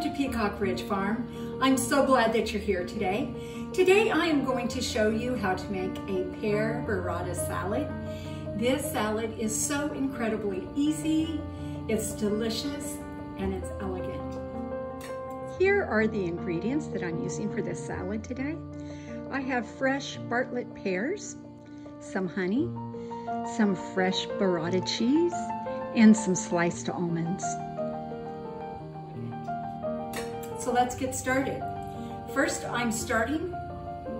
to Peacock Ridge Farm. I'm so glad that you're here today. Today I am going to show you how to make a pear burrata salad. This salad is so incredibly easy, it's delicious, and it's elegant. Here are the ingredients that I'm using for this salad today. I have fresh Bartlett pears, some honey, some fresh burrata cheese, and some sliced almonds. Let's get started. First, I'm starting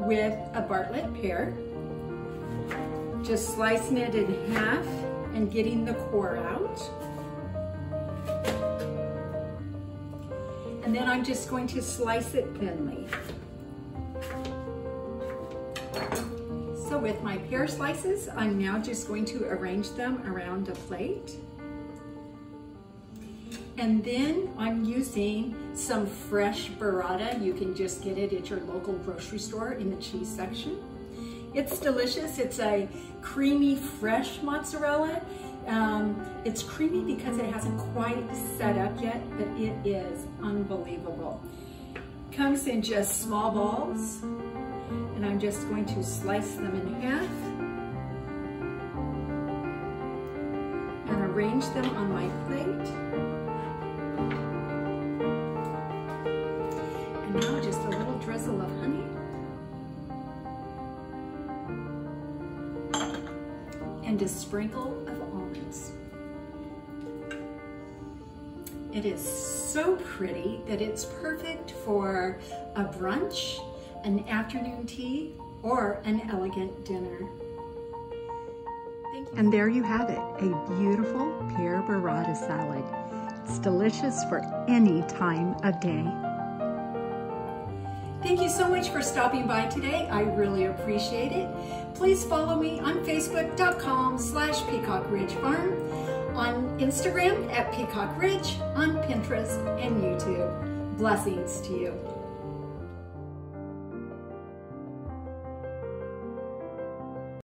with a Bartlett pear. Just slicing it in half and getting the core out. And then I'm just going to slice it thinly. So with my pear slices, I'm now just going to arrange them around a plate. And then I'm using some fresh burrata. You can just get it at your local grocery store in the cheese section. It's delicious. It's a creamy, fresh mozzarella. Um, it's creamy because it hasn't quite set up yet, but it is unbelievable. Comes in just small balls, and I'm just going to slice them in half and arrange them on my plate. And now just a little drizzle of honey. And a sprinkle of almonds. It is so pretty that it's perfect for a brunch, an afternoon tea, or an elegant dinner. And there you have it, a beautiful pear burrata salad. It's delicious for any time of day. Thank you so much for stopping by today. I really appreciate it. Please follow me on facebook.com slash Peacock Ridge Farm, on Instagram at Peacock Ridge, on Pinterest and YouTube. Blessings to you.